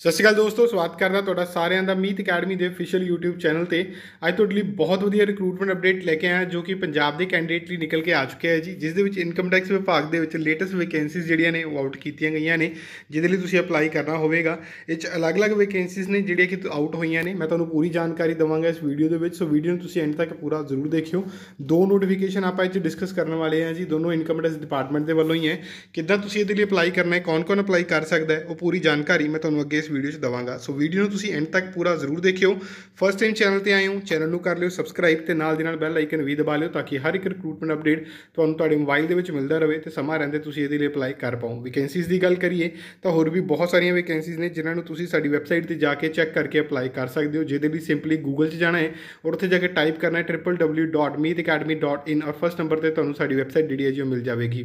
ਸਤਿ ਸ਼੍ਰੀ ਅਕਾਲ ਦੋਸਤੋ, ਸਵਾਗਤ ਕਰਦਾ ਤੁਹਾਡਾ ਸਾਰਿਆਂ ਦਾ ਮੀਤ ਅਕੈਡਮੀ ਦੇ ਅਫੀਸ਼ੀਅਲ YouTube ਚੈਨਲ ਤੇ। ਅੱਜ ਤੁਹਾਡੇ ਲਈ ਬਹੁਤ ਵਧੀਆ ਰਿਕਰੂਟਮੈਂਟ ਅਪਡੇਟ ਲੈ ਕੇ ਆਇਆ, ਜੋ ਕਿ ਪੰਜਾਬ ਦੇ ਕੈਂਡੀਡੇਟ ਲਈ ਨਿਕਲ ਕੇ ਆ ਚੁੱਕਿਆ ਹੈ ਜੀ, ਜਿਸ ਦੇ ਵਿੱਚ ਇਨਕਮ ਟੈਕਸ ਵਿਭਾਗ ਦੇ ਵਿੱਚ ਲੇਟੈਸਟ ਵੈਕੈਂਸੀਜ਼ ਜਿਹੜੀਆਂ ਨੇ, ਉਹ ਆਊਟ ਕੀਤੀਆਂ ਗਈਆਂ ਨੇ, ਜਿਹਦੇ ਲਈ ਤੁਸੀਂ ਅਪਲਾਈ ਕਰਨਾ ਹੋਵੇਗਾ। ਇਹ ਚ ਅਲੱਗ-ਅਲੱਗ ਵੈਕੈਂਸੀਜ਼ ਨੇ, ਜਿਹੜੀਆਂ ਕਿ ਆਊਟ ਹੋਈਆਂ ਨੇ। ਮੈਂ ਤੁਹਾਨੂੰ ਪੂਰੀ ਜਾਣਕਾਰੀ ਦਵਾਂਗਾ ਇਸ ਵੀਡੀਓ ਦੇ ਵਿੱਚ। ਸੋ ਵੀਡੀਓ ਨੂੰ ਤੁਸੀਂ ਐਂਡ ਤੱਕ ਪੂਰਾ ਜ਼ਰੂਰ ਦੇਖਿਓ। ਦੋ ਨੋਟੀਫਿਕੇਸ਼ਨ ਆਪਾਂ ਇਹ ਚ ਡਿਸਕਸ ਕਰਨ ਵਾਲੇ ਹਾਂ ਜੀ, ਦੋਨੋਂ ਇਨਕਮ ਟੈਕਸ ਡਿਪਾਰਟਮੈਂਟ ਦੇ ਵੱਲੋਂ ਹੀ ਹੈ। ਕਿੱਦਾਂ ਤੁਸੀਂ ਇਹਦੇ ਲਈ ਅਪਲਾਈ ਕਰਨਾ ਹੈ, ਕੌਣ-ਕੌਣ ਅਪਲਾਈ ਕਰ ਸਕਦਾ ਹੈ, ਉਹ ਪੂਰੀ ਜਾਣਕਾਰੀ ਮੈਂ ਤੁਹਾਨੂੰ ਅੱਗੇ ਇਸ ਵੀਡੀਓ 'ਚ ਦਵਾਂਗਾ। ਸੋ ਵੀਡੀਓ ਨੂੰ ਤੁਸੀਂ ਐਂਡ ਤੱਕ ਪੂਰਾ ਜ਼ਰੂਰ ਦੇਖਿਓ। ਫਸਟ ਟਾਈਮ ਚੈਨਲ ਤੇ ਆਏ ਹੋ ਚੈਨਲ ਨੂੰ ਕਰ ਲਿਓ ਸਬਸਕ੍ਰਾਈਬ ਤੇ ਨਾਲ ਦੀ ਨਾਲ ਬੈਲ ਆਈਕਨ ਵੀ ਦਬਾ ਲਿਓ ਤਾਂ ਕਿ ਹਰ ਇੱਕ ਰਿਕਰੂਟਮੈਂਟ ਅਪਡੇਟ ਤੁਹਾਨੂੰ ਤੁਹਾਡੇ ਮੋਬਾਈਲ ਦੇ ਵਿੱਚ ਮਿਲਦਾ ਰਹੇ ਤੇ ਸਮਾਂ ਰਹਿੰਦੇ ਤੁਸੀਂ ਇਹਦੇ ਲਈ ਅਪਲਾਈ ਕਰ ਪਾਓ। ਵੈਕੈਂਸੀਜ਼ ਦੀ ਗੱਲ ਕਰੀਏ ਤਾਂ ਹੋਰ ਵੀ ਬਹੁਤ ਸਾਰੀਆਂ ਵੈਕੈਂਸੀਜ਼ ਨੇ ਜਿਨ੍ਹਾਂ ਨੂੰ ਤੁਸੀਂ ਸਾਡੀ ਵੈਬਸਾਈਟ ਤੇ ਜਾ ਕੇ ਚੈੱਕ ਕਰਕੇ ਅਪਲਾਈ ਕਰ ਸਕਦੇ ਹੋ। ਜਿਹਦੇ ਲਈ ਸਿੰਪਲੀ ਗੂਗਲ 'ਚ ਜਾਣਾ ਹੈ ਔਰ ਉੱਥੇ ਜਾ ਕੇ ਟਾਈਪ ਕਰਨਾ ਹੈ www.meetacademy.in ਔਰ ਫਸਟ ਨੰਬਰ ਤੇ ਤੁਹਾਨੂੰ ਸਾਡੀ ਵੈਬਸਾਈਟ ਜਿਹੜੀ ਹੈ ਜੀ ਉਹ ਮਿਲ ਜਾਵੇਗੀ।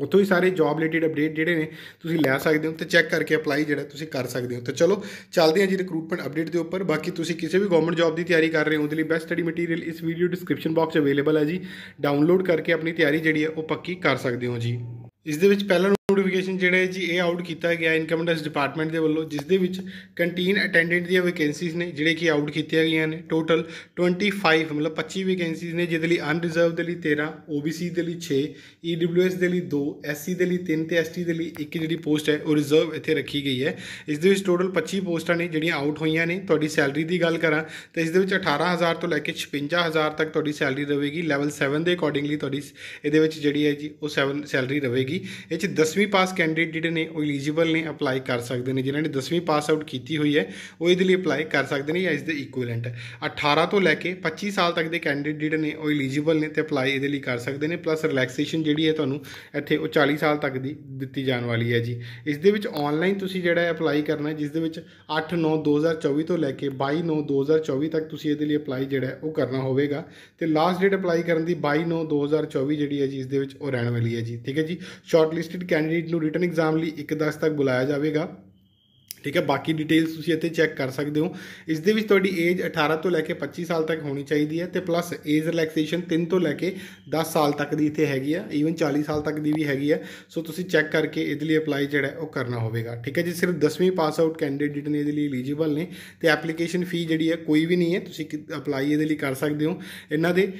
ਉੱਥੋਂ ਹੀ ਸਾਰੇ ਜੌਬ ਰਿਲੇਟਡ ਅਪਡੇਟ ਜਿਹੜੇ ਨੇ ਤੁਸੀਂ ਲੈ ਸਕਦੇ ਹੋ ਤੇ ਚੈੱਕ ਕਰਕੇ ਅਪਲਾਈ ਜਿਹੜਾ ਤੁਸੀਂ ਕਰ ਸਕਦੇ ਹੋ। ਤੇ ਚਲੋ, ਚੱਲਦੇ ਹਾਂ ਜੀ ਰਿਕਰੂਟਮੈਂਟ ਅਪਡੇਟ ਦੇ ਉੱਪਰ। ਬਾਕੀ ਤੁਸੀਂ ਕਿਸੇ ਵੀ ਗਵਰਨਮੈਂਟ ਜੌਬ ਦੀ ਤਿਆਰੀ ਕਰ ਰਹੇ ਹੋ, ਉਹਦੇ ਲਈ ਬੈਸਟ ਸਟੱਡੀ ਮਟੀਰੀਅਲ ਇਸ ਵੀਡੀਓ ਡਿਸਕ੍ਰਿਪਸ਼ਨ ਬਾਕਸ 'ਚ ਅਵੇਲੇਬਲ ਹੈ ਜੀ। ਡਾਊਨਲੋਡ ਕਰਕੇ ਆਪਣੀ ਤਿਆਰੀ ਜਿਹੜੀ ਹੈ ਉਹ ਪੱਕੀ ਕਰ ਸਕਦੇ ਹੋ ਜੀ। ਇਸ ਦੇ ਵਿੱਚ ਪਹਿਲਾ ਨੋਟੀਫਿਕੇਸ਼ਨ ਜਿਹੜਾ ਹੈ ਜੀ, ਇਹ ਆਊਟ ਕੀਤਾ ਗਿਆ ਇਨਕਮ ਟੈਕਸ ਡਿਪਾਰਟਮੈਂਟ ਦੇ ਵੱਲੋਂ ਜਿਸ ਦੇ ਵਿੱਚ ਕੰਟੀਨ ਅਟੈਂਡੈਂਟ ਦੀਆਂ ਵੈਕੈਂਸੀਜ਼ ਨੇ, ਜਿਹੜੇ ਕਿ ਆਊਟ ਕੀਤੀਆਂ ਗਈਆਂ ਨੇ। ਟੋਟਲ 25 ਮਤਲਬ 25 ਵੈਕੈਂਸੀਜ਼ ਨੇ, ਜਿਹਦੇ ਲਈ ਅਨਰਿਜ਼ਰਵ ਦੇ ਲਈ 13 OBC ਦੇ ਲਈ 6 EWS ਦੇ ਲਈ 2 SC ਦੇ ਲਈ 3 ਤੇ ST ਦੇ ਲਈ ਇੱਕ ਜਿਹੜੀ ਪੋਸਟ ਹੈ, ਉਹ ਰਿਜ਼ਰਵ ਇੱਥੇ ਰੱਖੀ ਗਈ ਹੈ। ਇਸ ਦੇ ਵਿੱਚ ਟੋਟਲ 25 ਪੋਸਟਾਂ ਨੇ, ਜਿਹੜੀਆਂ ਆਊਟ ਹੋਈਆਂ ਨੇ। ਤੁਹਾਡੀ ਸੈਲਰੀ ਦੀ ਗੱਲ ਕਰਾਂ, ਤਾਂ ਇਸ ਦੇ ਵਿੱਚ 18000 ਤੋਂ ਲੈ ਕੇ 56000 ਤੱਕ ਤੁਹਾਡੀ ਸੈਲਰੀ ਰਹੇਗੀ। ਲੈਵਲ 7 ਦੇ ਅਕੋਰਡਿੰਗਲੀ ਤੁਹਾਡੀ ਇਹਦੇ ਵਿੱਚ ਜਿਹੜੀ ਹੈ ਜੀ, ਉਹ 7 ਸੈਲਰੀ ਰਹੇਗੀ। ਇਹ ਚ 10ਵੀਂ ਪਾਸ ਕੈਂਡੀਡੇਟ ਜਿਹੜੇ ਨੇ ਉਹ ਐਲੀਜੀਬਲ ਨੇ ਅਪਲਾਈ ਕਰ ਸਕਦੇ ਨੇ। ਜਿਨ੍ਹਾਂ ਨੇ 10ਵੀਂ ਪਾਸ ਆਊਟ ਕੀਤੀ ਹੋਈ ਹੈ, ਉਹ ਇਹਦੇ ਲਈ ਅਪਲਾਈ ਕਰ ਸਕਦੇ ਨੇ ਜਾਂ ਇਸ ਦੇ ਇਕੁਇਵਲੈਂਟ 18 ਤੋਂ ਲੈ ਕੇ 25 ਸਾਲ ਤੱਕ ਦੇ ਕੈਂਡੀਡੇਟ ਜਿਹੜੇ ਨੇ ਉਹ ਐਲੀਜੀਬਲ ਨੇ ਤੇ ਅਪਲਾਈ ਇਹਦੇ ਲਈ ਕਰ ਸਕਦੇ ਨੇ। ਪਲੱਸ ਰਿਲੈਕਸੇਸ਼ਨ ਜਿਹੜੀ ਹੈ ਤੁਹਾਨੂੰ ਇੱਥੇ ਉਹ 40 ਸਾਲ ਤੱਕ ਦੀ ਦਿੱਤੀ ਜਾਣ ਵਾਲੀ ਹੈ ਜੀ। ਇਸ ਦੇ ਵਿੱਚ ਆਨਲਾਈਨ ਤੁਸੀਂ ਜਿਹੜਾ ਹੈ ਅਪਲਾਈ ਕਰਨਾ ਜਿਸ ਦੇ ਵਿੱਚ 8 9 2024 ਤੋਂ ਲੈ ਕੇ 22 9 2024 ਤੱਕ ਤੁਸੀਂ ਇਹਦੇ ਲਈ ਅਪਲਾਈ ਜਿਹੜਾ ਉਹ ਕਰਨਾ ਹੋਵੇਗਾ। ਤੇ ਲਾਸਟ ਡੇਟ ਅਪਲਾਈ ਕਰਨ ਦੀ 22 9 2024 ਜਿਹੜੀ ਹੈ ਜੀ, ਇਸ ਦੇ ਵਿੱਚ ਉਹ ਰਹਿਣ ਵਾਲੀ ਹੈ ਜੀ। ਠੀਕ ਹੈ ਜੀ? ਸ਼ਾਰਟ ਲਿਸਟਡ ਕੈਂਡੀਡੇਟ ਨੂੰ ਰਿਟਨ ਐਗਜ਼ਾਮ ਲਈ 1 10 ਤੱਕ ਬੁਲਾਇਆ ਜਾਵੇਗਾ। ਠੀਕ ਹੈ, ਬਾਕੀ ਡਿਟੇਲਸ ਤੁਸੀਂ ਇੱਥੇ ਚੈੱਕ ਕਰ ਸਕਦੇ ਹੋ। ਇਸ ਦੇ ਵਿੱਚ ਤੁਹਾਡੀ ਏਜ 18 ਤੋਂ ਲੈ ਕੇ 25 ਸਾਲ ਤੱਕ ਹੋਣੀ ਚਾਹੀਦੀ ਹੈ ਤੇ ਪਲੱਸ ਏਜ ਰਿਲੈਕਸੇਸ਼ਨ 3 ਤੋਂ ਲੈ ਕੇ 10 ਸਾਲ ਤੱਕ ਦੀ ਇੱਥੇ ਹੈਗੀ ਆ ਈਵਨ 40 ਸਾਲ ਤੱਕ ਦੀ ਵੀ ਹੈਗੀ ਹੈ ਸੋ ਤੁਸੀਂ ਚੈੱਕ ਕਰਕੇ ਇਹਦੇ ਲਈ ਅਪਲਾਈ ਜਿਹੜਾ ਉਹ ਕਰਨਾ ਹੋਵੇਗਾ। ਠੀਕ ਹੈ ਜੀ, ਸਿਰਫ 10ਵੀਂ ਪਾਸ ਆਊਟ ਕੈਂਡੀਡੇਟ ਨੇ ਇਹਦੇ ਲਈ ਐਲੀਜੀਬਲ ਨੇ ਤੇ ਐਪਲੀਕੇਸ਼ਨ ਫੀ ਜਿਹੜੀ ਹੈ ਕੋਈ ਵੀ ਨਹੀਂ ਹੈ, ਤੁਸੀਂ ਅਪਲਾਈ ਇਹਦੇ ਲਈ ਕਰ ਸਕਦੇ ਹੋ। ਇਹਨਾਂ ਦੇ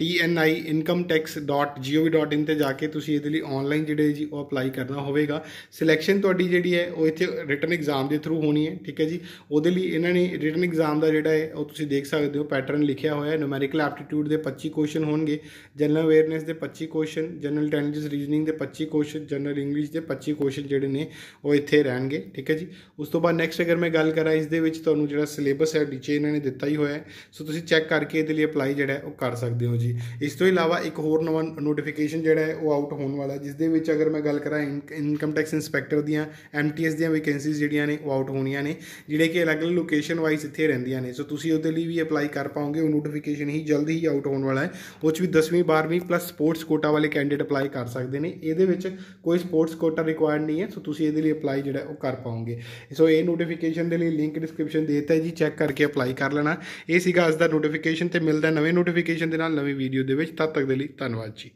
tni.incometax.gov.in ਤੇ ਜਾ ਕੇ ਤੁਸੀਂ ਇਹਦੇ ਲਈ ਆਨਲਾਈਨ ਜਿਹੜੇ ਜੀ, ਉਹ ਅਪਲਾਈ ਕਰਨਾ ਹੋਵੇਗਾ। ਸਿਲੈਕਸ਼ਨ ਤੁਹਾਡੀ ਜਿਹੜੀ ਹੈ, ਉਹ ਇੱਥੇ ਰਿਟਨ ਐਗਜ਼ਾਮ ਦੇ ਥਰੂ ਹੋਣੀ ਹੈ, ਠੀਕ ਹੈ ਜੀ? ਉਹਦੇ ਲਈ ਇਹਨਾਂ ਨੇ ਰਿਟਨ ਐਗਜ਼ਾਮ ਦਾ ਜਿਹੜਾ ਹੈ, ਉਹ ਤੁਸੀਂ ਦੇਖ ਸਕਦੇ ਹੋ ਪੈਟਰਨ ਲਿਖਿਆ ਹੋਇਆ ਹੈ ਨੂਮੈਰੀਕਲ ਐਪਟੀਟਿਊਡ ਦੇ 25 ਕੁਐਸਚਨ ਹੋਣਗੇ ਜਨਰਲ ਅਵੇਅਰਨੈਸ ਦੇ 25 ਕੁਐਸਚਨ ਜਨਰਲ ਇੰਟੈਲੀਜੈਂਸ ਰੀਜ਼ਨਿੰਗ ਦੇ 25 ਕੁਐਸਚਨ ਜਨਰਲ ਇੰਗਲਿਸ਼ ਦੇ 25 ਕੁਐਸਚਨ ਜਿਹੜੇ ਨੇ, ਉਹ ਇੱਥੇ ਰਹਿਣਗੇ, ਠੀਕ ਹੈ ਜੀ? ਉਸ ਤੋਂ ਬਾਅਦ ਨੈਕਸਟ ਅਗਰ ਮੈਂ ਗੱਲ ਕਰਾਂ, ਇਸ ਦੇ ਵਿੱਚ ਤੁਹਾਨੂੰ ਜਿਹੜਾ ਸਿਲੇਬਸ ਹੈ, ਨੀਚੇ ਇਹਨਾਂ ਨੇ ਦਿੱਤਾ ਹੀ ਹੋਇਆ ਹੈ, ਸੋ ਤੁਸੀਂ ਚੈੱਕ ਕਰਕੇ ਇਹਦੇ ਲਈ ਅਪਲਾਈ ਜਿਹੜਾ ਉਹ ਕਰ ਸਕਦੇ ਹੋ ਜੀ। ਇਸ ਤੋਂ ਇਲਾਵਾ ਇੱਕ ਹੋਰ ਨਵਾਂ ਨੋਟੀਫਿਕੇਸ਼ਨ ਜਿਹੜਾ ਹੈ, ਉਹ ਆਊਟ ਹੋਣ ਵਾਲਾ ਜਿਸ ਦੇ ਵਿੱਚ ਅਗਰ ਮੈਂ ਗੱਲ ਕਰਾਂ ਇਨਕਮ ਟੈਕਸ ਇਨਸਪੈਕਟਰ ਦੀਆਂ ਐਮਟੀਐਸ ਦੀਆਂ ਵੀ ਵੈਕੈਂਸੀਜ਼ ਜਿਹੜੀਆਂ ਨੇ, ਉਹ ਆਊਟ ਹੋਣੀਆਂ ਨੇ, ਜਿਹੜੇ ਕਿ ਅਲੱਗ-ਅਲੱਗ ਲੋਕੇਸ਼ਨ ਵਾਈਜ਼ ਇੱਥੇ ਰਹਿੰਦੀਆਂ ਨੇ। ਸੋ ਤੁਸੀਂ ਉਹਦੇ ਲਈ ਵੀ ਅਪਲਾਈ ਕਰ ਪਾਓਗੇ, ਉਹ ਨੋਟੀਫਿਕੇਸ਼ਨ ਹੀ ਜਲਦੀ ਹੀ ਆਊਟ ਹੋਣ ਵਾਲਾ ਹੈ। ਉਹ 'ਚ ਵੀ 10ਵੀਂ 12ਵੀਂ ਪਲੱਸ ਸਪੋਰਟਸ ਕੋਟਾ ਵਾਲੇ ਕੈਂਡੀਡੇਟ ਅਪਲਾਈ ਕਰ ਸਕਦੇ ਨੇ। ਇਹਦੇ ਵਿੱਚ ਕੋਈ ਸਪੋਰਟਸ ਕੋਟਾ ਰਿਕੁਆਇਰਡ ਨਹੀਂ ਹੈ ਸੋ ਤੁਸੀਂ ਇਹਦੇ ਲਈ ਅਪਲਾਈ ਜਿਹੜਾ, ਉਹ ਕਰ ਪਾਓਗੇ। ਸੋ ਇਹ ਨੋਟੀਫਿਕੇਸ਼ਨ ਦੇ ਲਈ ਲਿੰਕ ਡਿਸਕ੍ਰਿਪਸ਼ਨ ਦੇ ਦਿੱਤਾ ਜੀ ਚੈੱਕ ਕਰਕੇ ਅਪਲਾਈ ਕਰ ਲੈਣਾ। ਇਹ ਸੀਗਾ ਅੱਜ ਦਾ ਨੋਟੀਫਿਕੇਸ਼ਨ ਤੇ ਮਿਲਦਾ ਨਵੇਂ ਨੋਟੀਫਿਕੇਸ਼ਨ ਦੇ ਨਾਲ ਨਵੀਂ ਵੀਡੀਓ ਦੇ ਵਿੱਚ। ਤਦ ਤੱਕ ਦੇ ਲਈ ਧੰਨਵਾਦ ਜੀ।